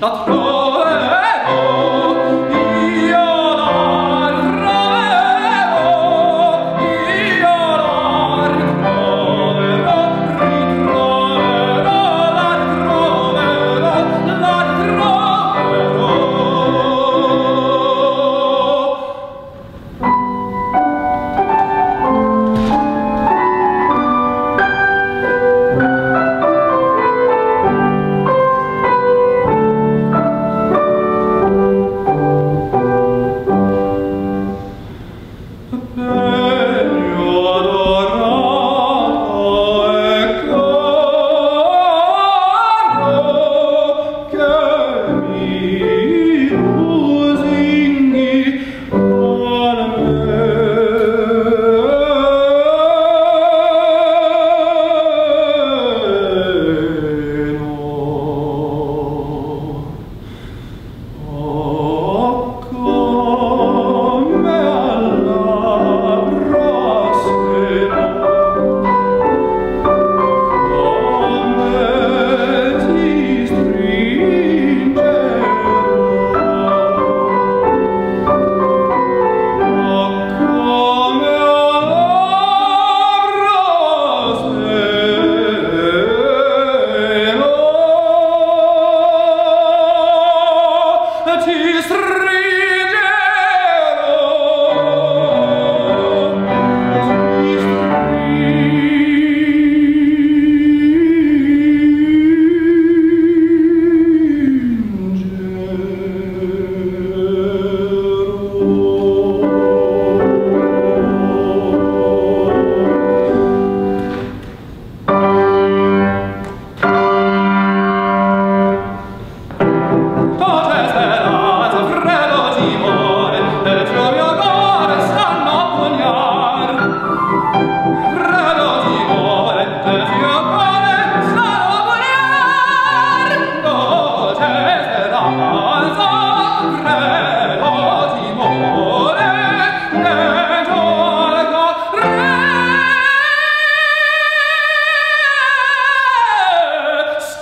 not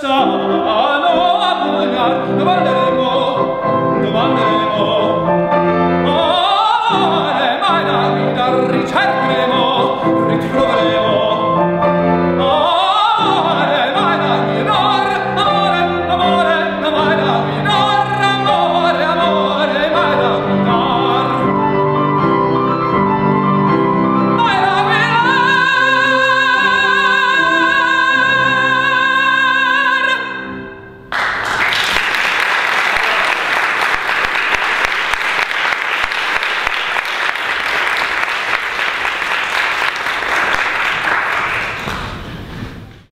I I'm know not Varlar